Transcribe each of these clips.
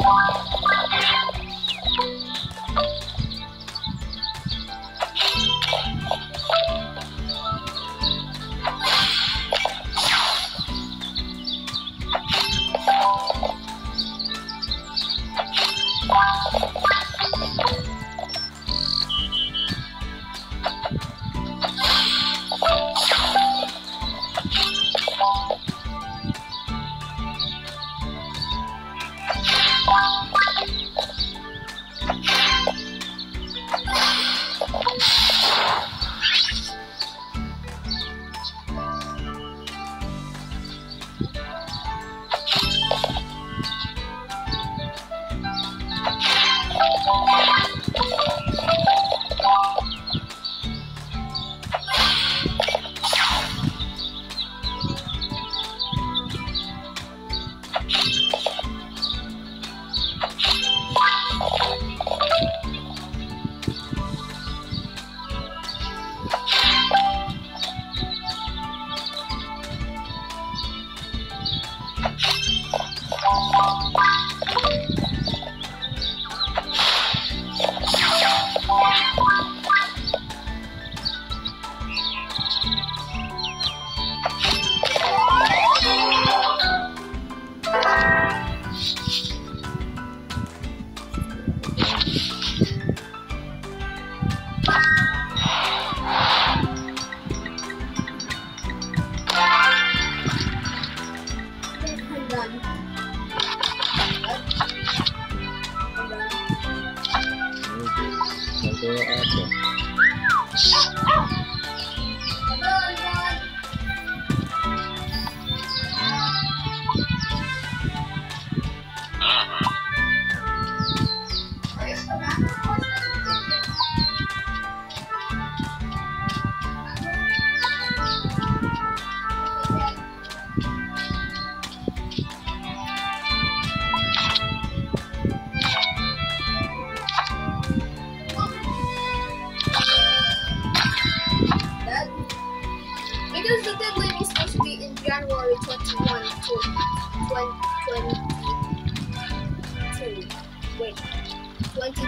Bye.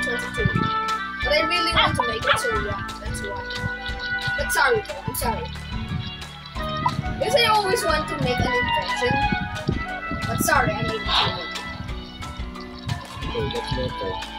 2022. But I really want to make it, so yeah, that's why. But sorry, though, I'm sorry. Because I always want to make an invention. But sorry, I made it late. Okay,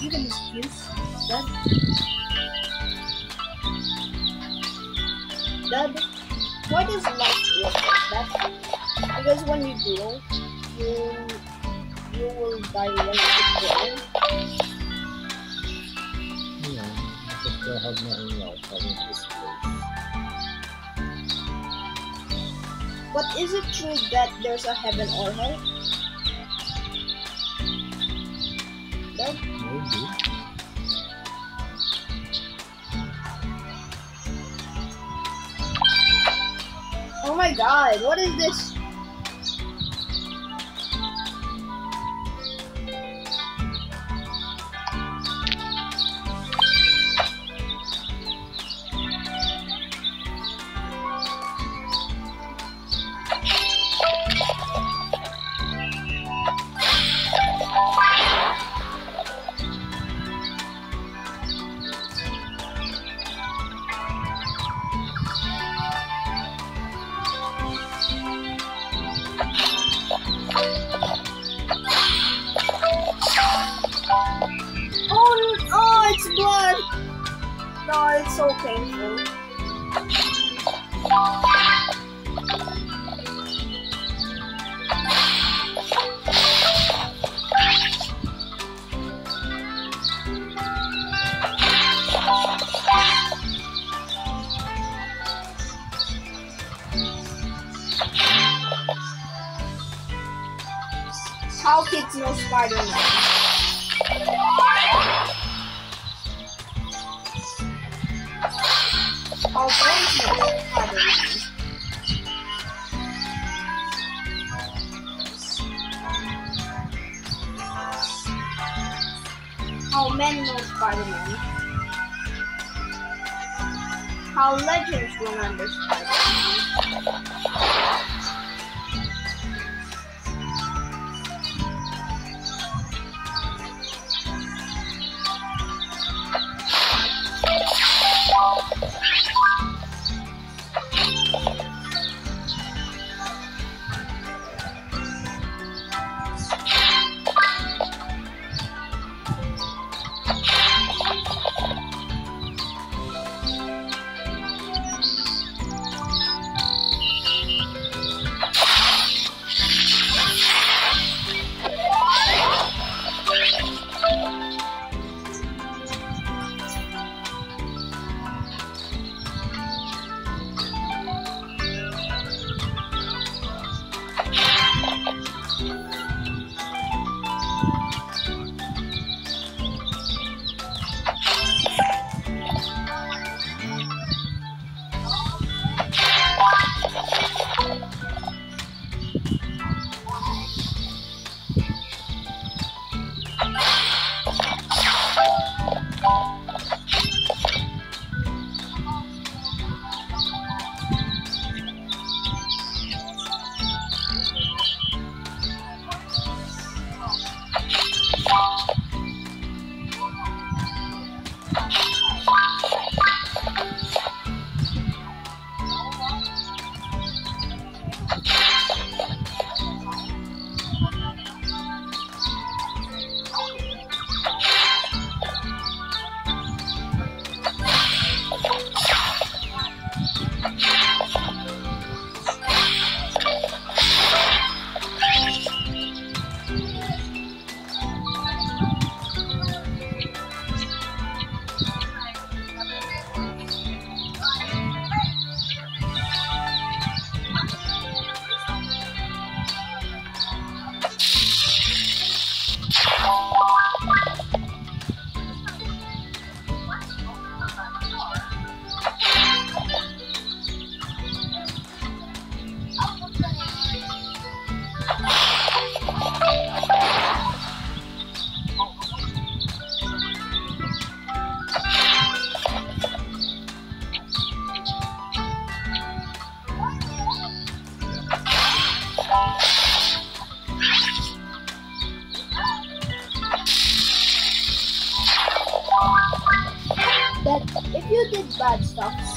you can. Dad, why does life work like that? Because when you grow, you you will you grow. Yeah, I have this place. But is it true that there's a heaven or hell? Maybe. oh my god, what is this? No, it's so painful. How kids know Spider-Man? alternate patterns. How men know Spider-Man. How legends remember Spider-Man. Thank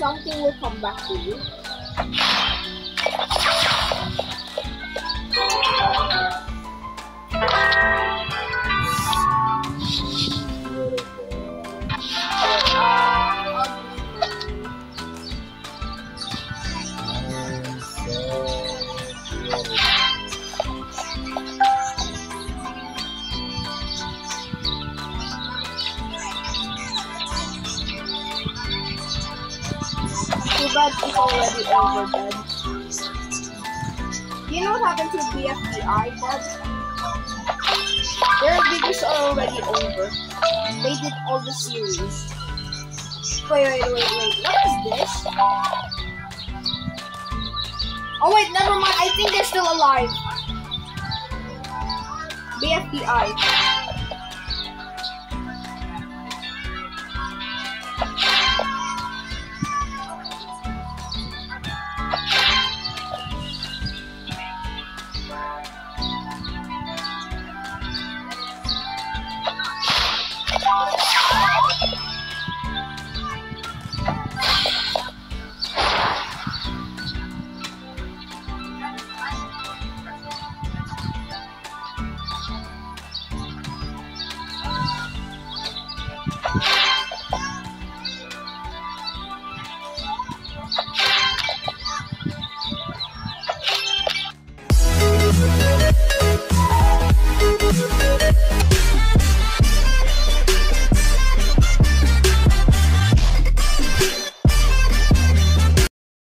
something will come back to you. You know what happened to BFDI, Bob? Their videos are already over. They did all the series. Wait, wait, wait, wait. What is this? Oh, wait, never mind. I think they're still alive. BFDI.